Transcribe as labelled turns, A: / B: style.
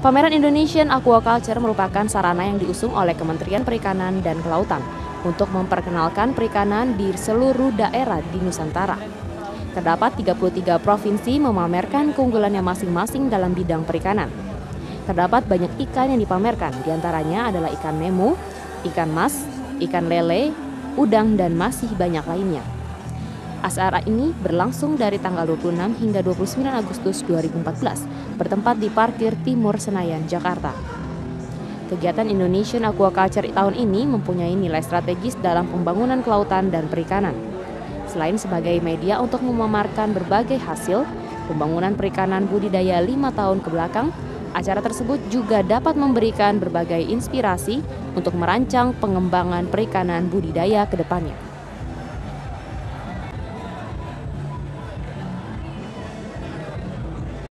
A: Pameran Indonesian Aquaculture merupakan sarana yang diusung oleh Kementerian Perikanan dan Kelautan untuk memperkenalkan perikanan di seluruh daerah di Nusantara. Terdapat 33 provinsi memamerkan keunggulannya masing-masing dalam bidang perikanan. Terdapat banyak ikan yang dipamerkan, di antaranya adalah ikan nemo, ikan mas, ikan lele, udang, dan masih banyak lainnya. Acara ini berlangsung dari tanggal 26 hingga 29 Agustus 2014, bertempat di Parkir Timur Senayan, Jakarta. Kegiatan Indonesian Aquaculture tahun ini mempunyai nilai strategis dalam pembangunan kelautan dan perikanan. Selain sebagai media untuk memamerkan berbagai hasil, pembangunan perikanan budidaya lima tahun ke belakang, acara tersebut juga dapat memberikan berbagai inspirasi untuk merancang pengembangan perikanan budidaya ke depannya.